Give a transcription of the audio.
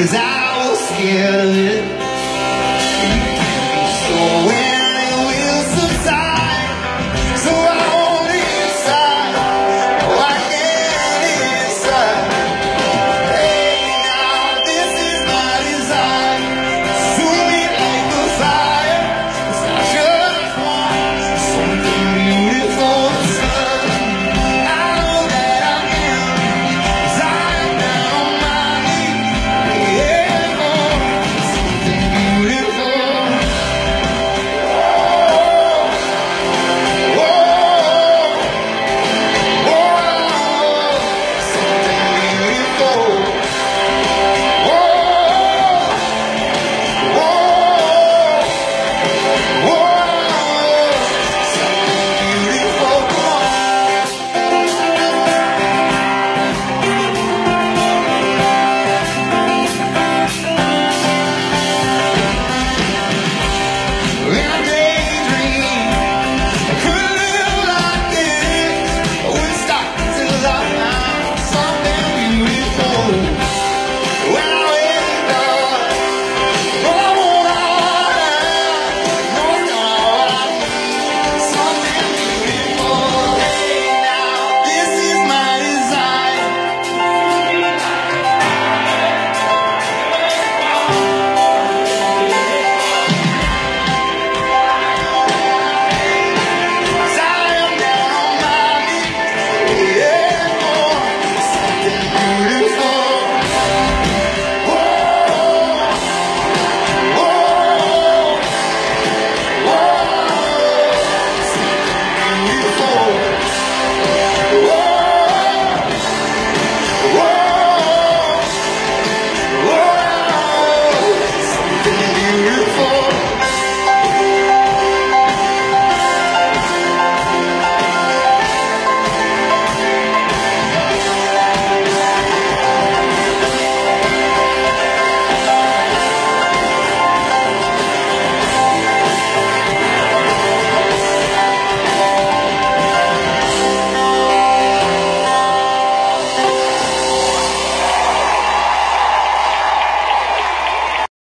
Cause I was scared.